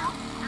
now?